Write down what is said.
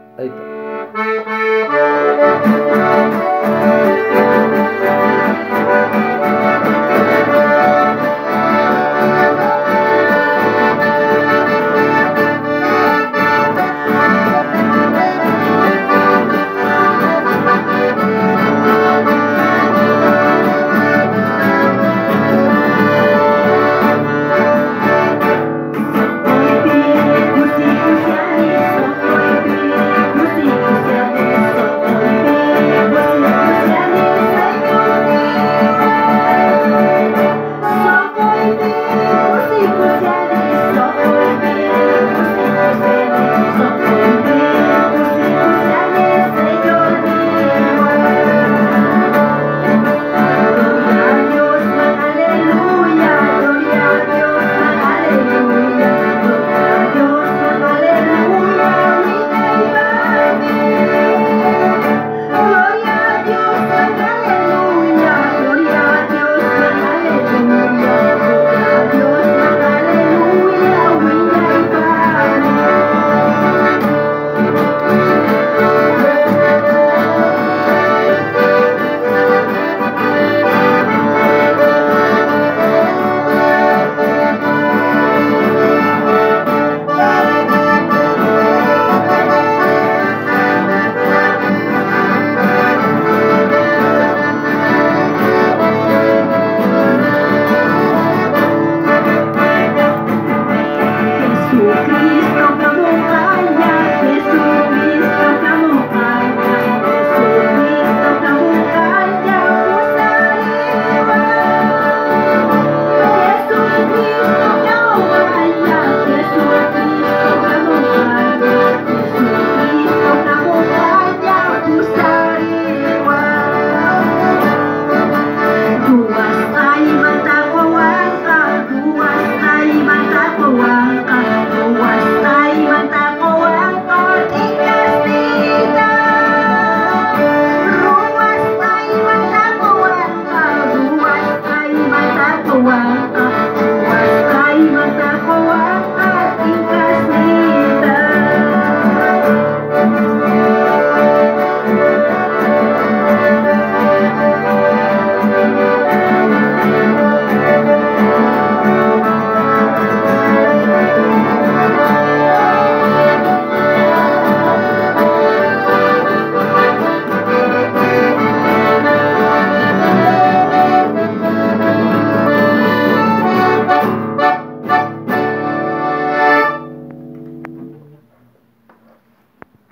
Ahí está.